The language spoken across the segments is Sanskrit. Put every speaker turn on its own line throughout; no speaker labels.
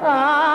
Ah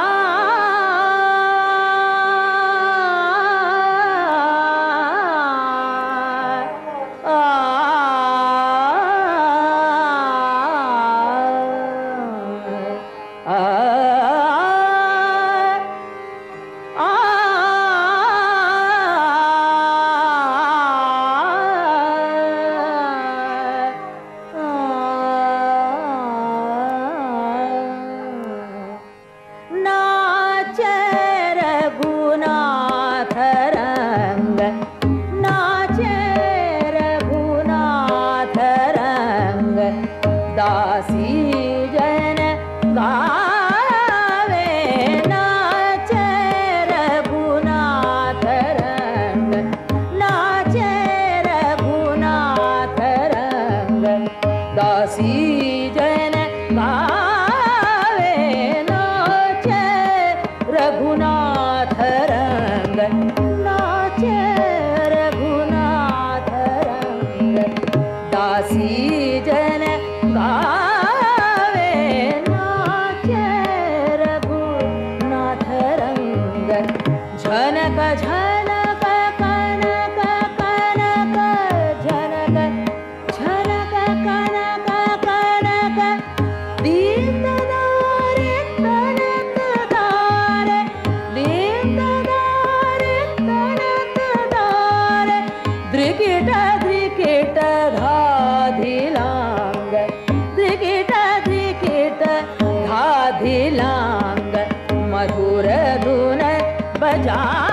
दासी जन धिाङ्ग मधुरधुन बजा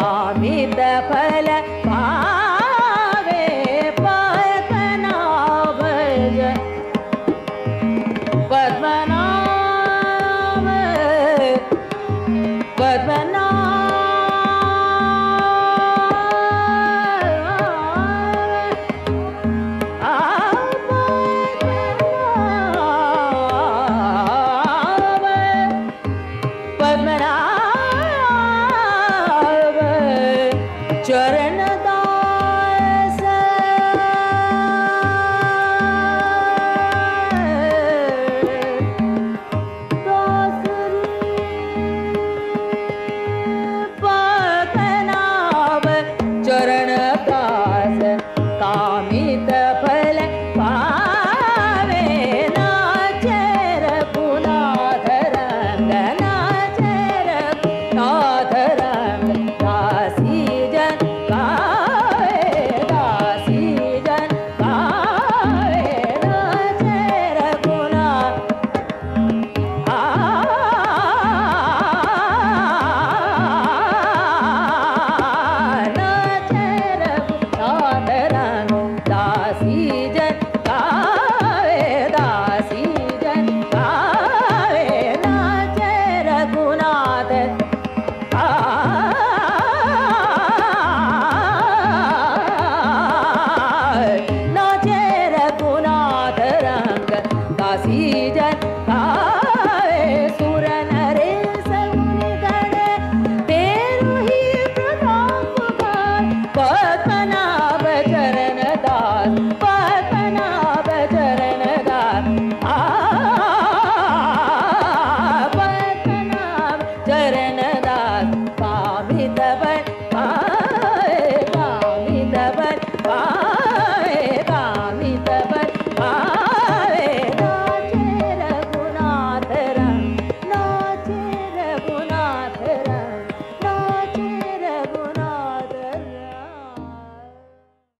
कामितफल पावे पद्मनाभ पद्मनाभ पद्मना चरणपास कामित फल कामि तलेना पुना